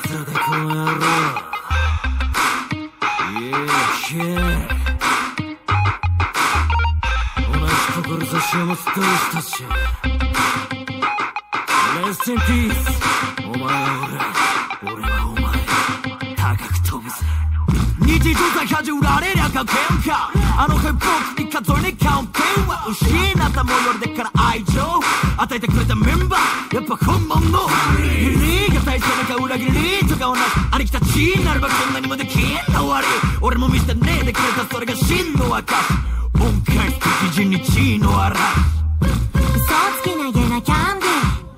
つらでこの野郎いやけ同じ志を持つ同志たちレスティンピースお前は俺俺はお前高く飛ぶぜ日常さ始られりゃかけんかあの日僕に数えにカウンテンは失ったものでから愛情与えてくれたメンバーやっぱ本物リが大切なか裏切りとかはなく兄貴たちになればこんなにもできんの終わり俺も見せてねえで。くれたそれが真の証音階的人に地のあら嘘つきなげなキャンディー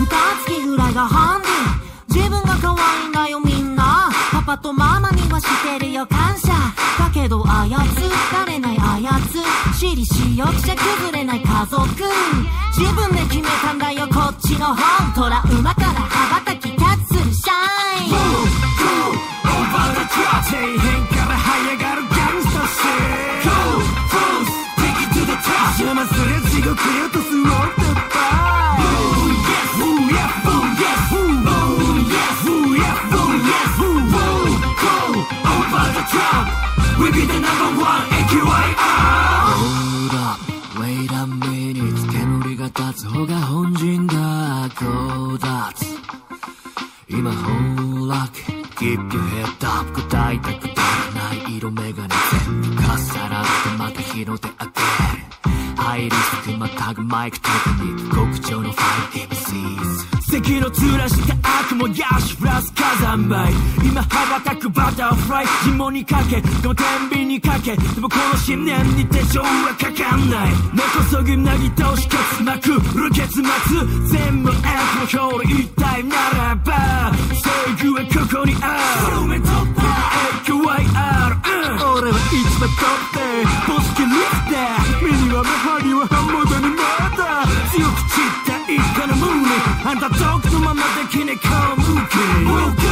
二月ぐらいがハンディ自分が可愛いんだよみんな。パパとママにはしてるよ感謝。だけど操られないあやつ。私利私欲じゃ崩れない家族。自分で決めたんだよこっちの本トラ馬かがペアトスワンテッパー Keep your head up, ッえたくたくない色眼鏡カッサラってまた日の出明けハイリスクまたぐマイクテクニック極上のファイ MCs 席の面して悪もヤシプラス火山灰今羽ばたくバターフライ紐にかけでも天秤にかけでもこの信念に手錠はかかんない根こそぎなぎ倒し結膜る結末全部エンクの表裏一体ならば正義はここにある AQYR、うん、俺は一番トップきねえかむけ We'll go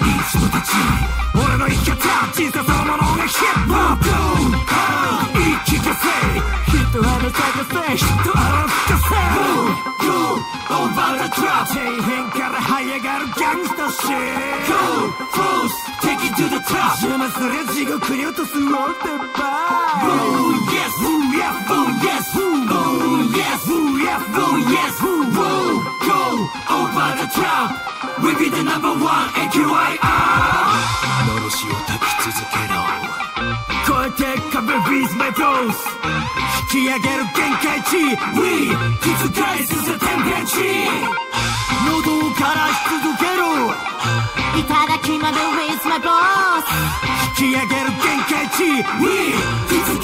いつもたち俺の生き方人生そのものがヒップホップ言い聞かせ人花咲かせ人荒吹かせ Go over the trap 底辺から這い上がるギャングスターシー Go close take it to the top 邪魔すりゃ地獄に落とす What the fuck Ooh yes ooh yeah ooh yes ooh yes ooh yeah ooh yes ooh go over We be the number one AQIR のろを炊き続けろ超えて壁 with my bros 引き上げる限界値 We 気遣いすぜ天変地喉を枯らし続けろいただきまで with my bros 引き上げる限界値 We 気遣いすぜ天変地